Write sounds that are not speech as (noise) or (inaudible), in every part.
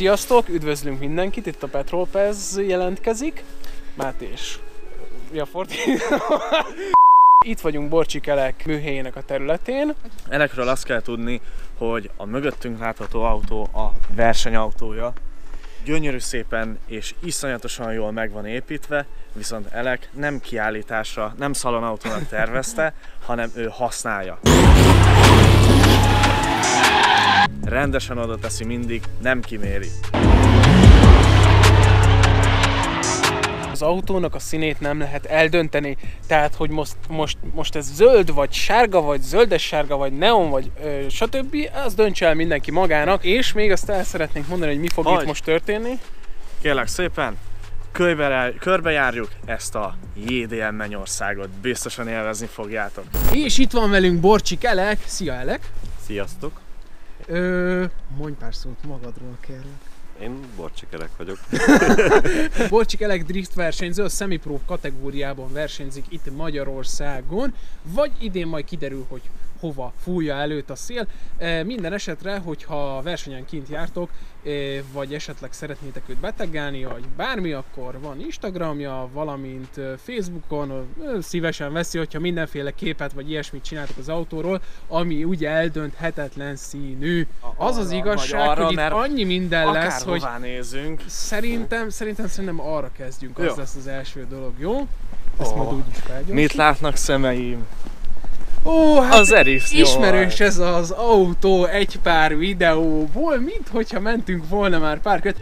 Sziasztok, üdvözlünk mindenkit, itt a Petrol Pez jelentkezik. Máté és... Ja, Forti. (laughs) Itt vagyunk Borcsikelek műhelyének a területén. Elekről azt kell tudni, hogy a mögöttünk látható autó a versenyautója. Gyönyörű szépen és iszonyatosan jól meg van építve, viszont Elek nem kiállításra, nem szalonautónak tervezte, hanem ő használja. Rendesen oda teszi mindig, nem kiméri. Az autónak a színét nem lehet eldönteni, tehát hogy most, most, most ez zöld, vagy sárga, vagy zöldes sárga, vagy neon, vagy ö, stb. Az döntse el mindenki magának, és még azt el szeretnénk mondani, hogy mi fog Hagy. itt most történni. Kérlek szépen, körbe, körbejárjuk ezt a JDM mennyországot, biztosan élvezni fogjátok. És itt van velünk Borcsik Elek. Szia Elek! Sziasztok! Ö, mondj pár szót magadról kérlek. Én borcsikerek vagyok. (laughs) Borcsik Elek drift versenyző a semi-pro kategóriában versenyzik itt Magyarországon, vagy idén majd kiderül, hogy hova fújja előtt a szél. E, Minden esetre, hogyha versenyen kint jártok, e, vagy esetleg szeretnétek őt beteggelni, vagy bármi, akkor van Instagramja, valamint e, Facebookon szívesen veszi, hogyha mindenféle képet vagy ilyesmit csináltok az autóról, ami ugye eldönthetetlen színű. Az az igazság, arra, hogy itt annyi minden lesz, hogy nézünk, Szerintem, szerintem, szerintem arra kezdjünk, az Jó. lesz az első dolog, jó? Ezt Ó. majd úgy is felgyorsítjuk. mit látnak szemeim? Ó, hát Az Eris ismerős ez az autó egy pár videóból, mint hogyha mentünk volna már pár köt.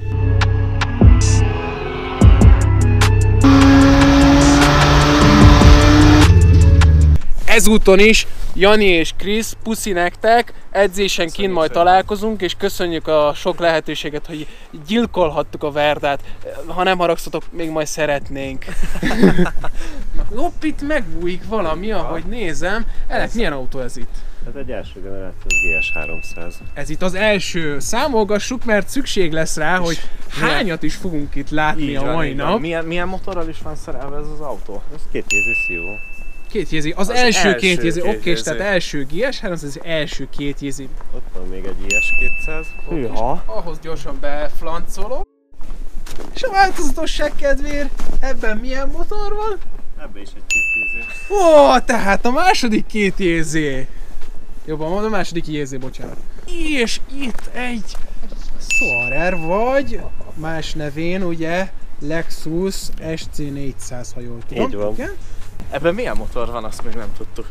Ezúton is Jani és Krisz, puszi nektek, edzésen kint Köszönjük majd szépen. találkozunk, és köszönjük a sok lehetőséget, hogy gyilkolhattuk a Verdát. Ha nem haragszatok, még majd szeretnénk. (laughs) Hopp, itt megbújik valami, ahogy nézem. Elek, milyen autó ez itt? Ez egy első generációs GS300. Ez itt az első. Számolgassuk, mert szükség lesz rá, hogy hányat is fogunk itt látni a mai így van. nap. Milyen, milyen motorral is van szerelve ez az autó? Ez két Szió. Két jézi. Az, Az első, első két jézi. Oké, és jézi. tehát első GS, hát az az első két jézi. Ott van még egy IS200. Hűha! Ahhoz gyorsan beflancolok. És a változatosság kedvéért ebben milyen motor van? Ebbe is egy két jézű. Ó, tehát a második két jézé. Jobban mondom, a második jézé, bocsánat. És itt egy Soarer vagy más nevén ugye Lexus SC400, ha jól tudom. Így van. Igen? Ebben milyen motor van, azt még nem tudtuk.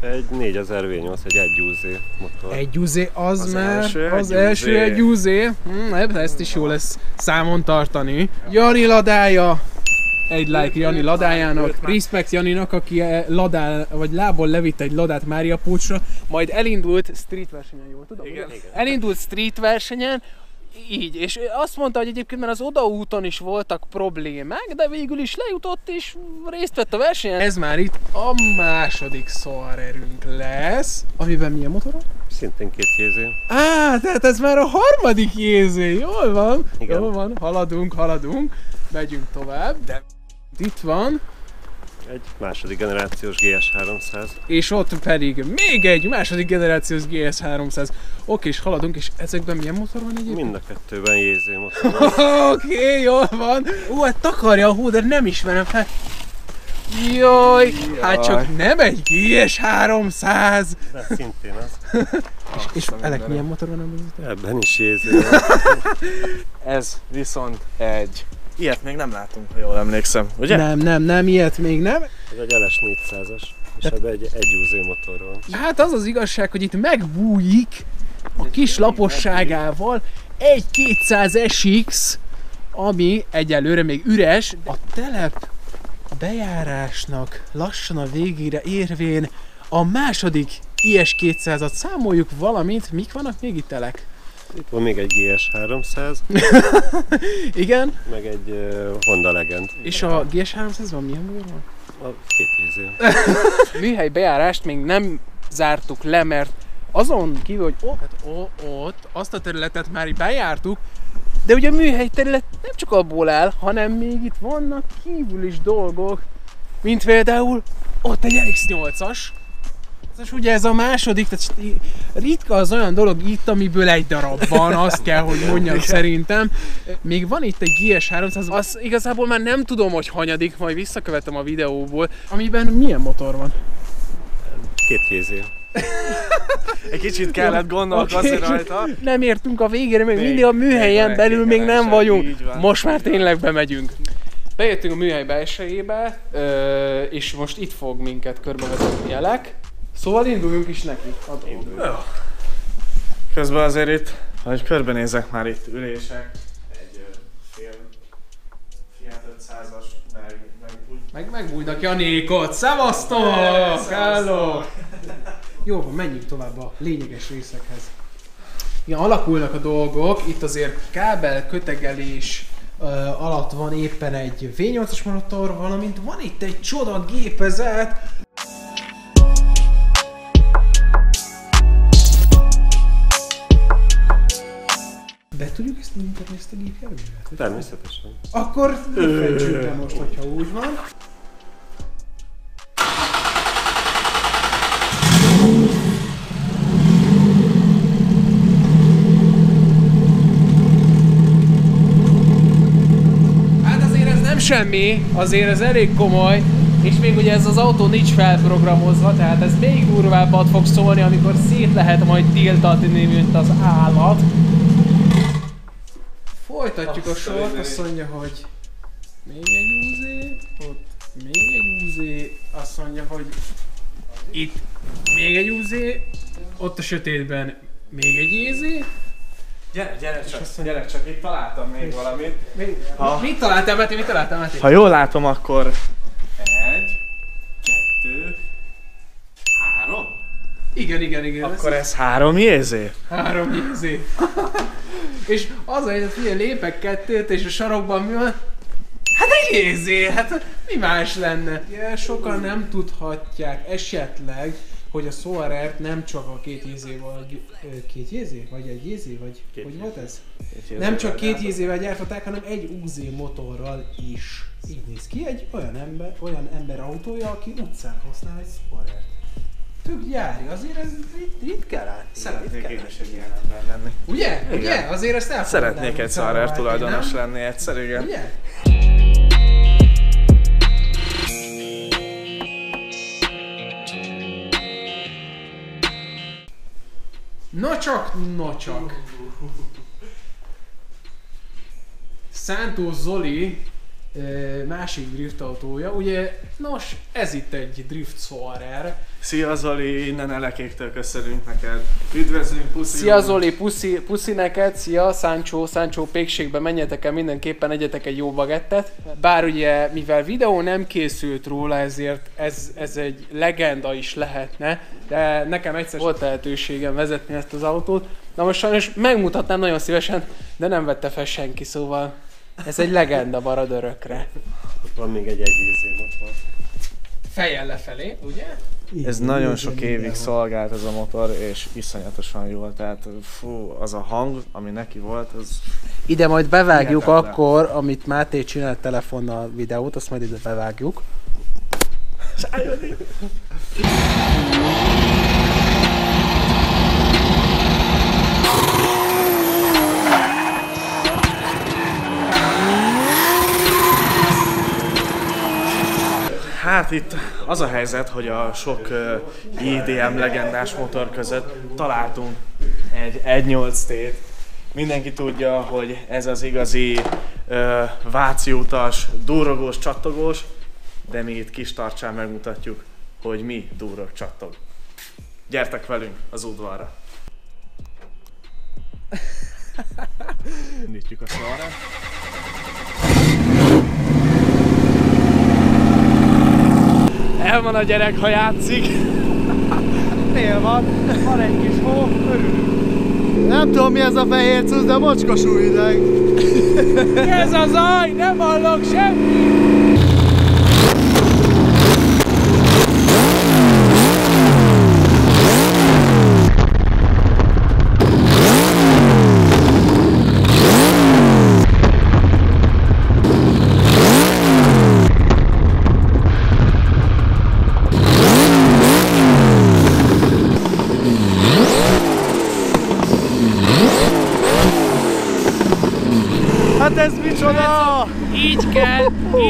Egy 4000 V8, egy 1 UZ motor. Egy uzé, az, Az már, első egy az első uzé. egy uzé. Hm, ezt is jó lesz számon tartani. Jani ladája, egy like Jani ladájának, respect Janinak, aki eh, ladál, vagy lából levitt egy ladát Mária Pócsra, majd elindult street versenyen, jól tudom? Igen. ugye? Elindult street versenyen, így, és azt mondta, hogy egyébként már az odaúton is voltak problémák, de végül is lejutott és részt vett a versenyen. Ez már itt a második szarerünk lesz. Amiben milyen motor van? Szintén két jézű. Á, tehát ez már a harmadik jézé. Jól van, Igen. jól van, haladunk, haladunk, megyünk tovább. De- Itt van, Egy második generációs GS300. és ott pedig még egy második generációs GS300. Oké, és haladunk, és ezekben milyen motor van egyébként? Mind a kettőben jéző motor van. (laughs) Oké, jól van. Ó, hát takarja a hó, de nem ismerem fel. Jaj, hát csak nem egy GS300. De szintén az. (laughs) És Elek, milyen motor van ebben? Ebben is jéző. (laughs) Ez viszont egy... Ilyet még nem látunk, ha jól emlékszem, ugye? Nem, nem, nem, ilyet még nem. Ez egy LS400-as. És ebben egy 1 UZ motor van. Hát az az igazság, hogy itt megbújik a kis laposságával egy 200 SX, ami egyelőre még üres. A telep bejárásnak lassan a végére érvén a második IS-200-at számoljuk valamint. Mik vannak még itt telek? Itt van még egy GS300, (laughs) Igen, meg egy uh, Honda Legend. és a GS300-ban milyen motor van? A két jéző. (laughs) műhely bejárást még nem zártuk le, mert azon kívül, hogy ott, hát o- ott azt a területet már bejártuk, de ugye a műhely terület nem csak abból áll, hanem még itt vannak kívül is dolgok, mint például ott egy RX-8-as, ez És ugye ez a második, tehát ritka az olyan dolog itt, amiből egy darab van, azt kell, hogy mondjam szerintem. Még van itt egy GS300, az igazából már nem tudom, hogy hanyadik, majd visszakövetem a videóból, amiben milyen motor van? Két kézé. Egy kicsit kellett gondolkozni Oké. rajta. Nem értünk a végére, még Még- mindig a még műhelyen van belül még nem kényelmesebb, vagyunk. Most már tényleg bemegyünk. Bejöttünk a műhely belsejébe, és most itt fog minket körbevezetni Elek. Szóval induljunk is neki. a dolgokba. Közben azért itt, hogy körbenézek már itt ülések, egy fél Fiat 500-as, meg, meg úgy Meg megbújnak Janékot. Szevasztok! Hello! Jó van, menjünk tovább a lényeges részekhez. Igen, alakulnak a dolgok, itt azért kábel kötegelés ö, alatt van éppen egy V8-as motor, valamint van itt egy csoda gépezet, Be tudjuk ezt mutatni, ezt a gépjárművet? Természetesen. Akkor ne most, hogyha úgy van. Hát azért ez nem semmi, azért ez elég komoly, és még ugye ez az autó nincs felprogramozva, tehát ez még durvábbat fog szólni, amikor szét lehet majd tiltatni, mint az állat. Folytatjuk a Azt a sort, azt mondja, hogy még egy úzé, ott még egy úzé, azt mondja, hogy itt még egy úzé, ott a sötétben még egy ézé. Gyere, gyere csak, mondja- gyere csak, itt találtam még valamit. Még, Ha- Mit találtál, Meti? Mit találtál, Meti? Ha jól látom, akkor Igen, igen, igen. Akkor ez három jézé? Három jézé. és az a helyzet, figyelj, lépek kettőt, és a sarokban mi van? Hát egy jézé, hát mi más lenne? Ja, sokan nem tudhatják esetleg, hogy a Soarert nem csak a két jézé vagy... ö, Két jézé? Vagy egy jézé? Vagy Két hogy volt ez? Nem csak két jézével gyártották, hanem egy UZ motorral is. Így néz ki egy olyan ember, olyan ember autója, aki utcán használ egy Soarert. Tök gyári, azért ez rit- ritkán látni. Szeretnék ritkán én is egy ilyen ember lenni. Ugye? Igen. Ugye? Azért ezt el Szeretnék egy Szarer tulajdonos lenni egyszer, igen. Ugye? Na csak, na csak. Szántó Zoli ö, másik drift autója, ugye, nos, ez itt egy drift Soarer. Szia Zoli, innen elekéktől köszönünk neked. Üdvözlünk, puszi. Szia Zoli, puszi, puszi neked, szia Sancho, Sancho pékségbe menjetek el mindenképpen, egyetek egy jó bagettet. Bár ugye, mivel videó nem készült róla, ezért ez, ez egy legenda is lehetne, de nekem egyszer volt lehetőségem vezetni ezt az autót. Na most sajnos megmutatnám nagyon szívesen, de nem vette fel senki, szóval ez egy legenda marad örökre. Ott van még egy egyézé motor. Fejjel lefelé, ugye? Ez nagyon sok évig szolgált ez a motor, és iszonyatosan jól, tehát fú, az a hang, ami neki volt, az Ide majd bevágjuk Hihetetlen. akkor, amit Máté csinált telefonnal videót, azt majd ide bevágjuk. Hát itt az a helyzet, hogy a sok uh, IDM legendás motor között találtunk egy 1.8-t. Mindenki tudja, hogy ez az igazi uh, váci utas, durrogós, csattogós, de mi itt kis tartsán megmutatjuk, hogy mi durrog, csattog. Gyertek velünk az udvarra! (laughs) Indítjuk a sorra. El van a gyerek, ha játszik. (laughs) Fél van, van egy kis hó, örülünk. Nem tudom mi ez a fehér cucc, de mocskos új ideg. (laughs) Ez az aj, nem hallok semmit!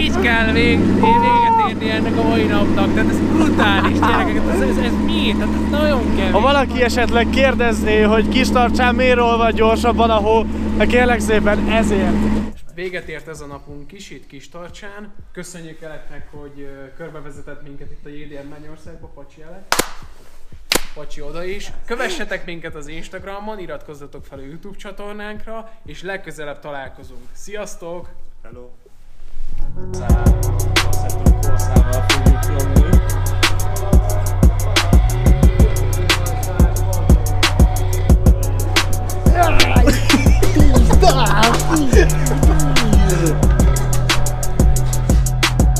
Így kell vég, véget érni ennek a mai napnak. Tehát ez brutális, (laughs) gyerekek, ez, ez, ez mi? Tehát ez nagyon kemény. Ha valaki esetleg kérdezné, hogy kis tartsán miért olvad gyorsabban a hó, hát kérlek szépen ezért. Véget ért ez a napunk is, itt kis tartsán. Köszönjük Eleknek, hogy körbevezetett minket itt a JDM Mennyországba, Pacsi Elek. Pacsi oda is. Kövessetek minket az Instagramon, iratkozzatok fel a YouTube csatornánkra, és legközelebb találkozunk. Sziasztok! Hello.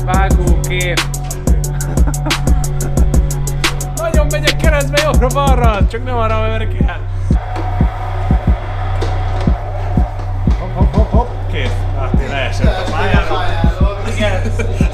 Vágókép! Nagyon megyek keresztbe jobbra-balra, csak nem arra, amire kell. Hopp, hopp, hopp, hopp, kész. Hát én leesett a pályára. yes.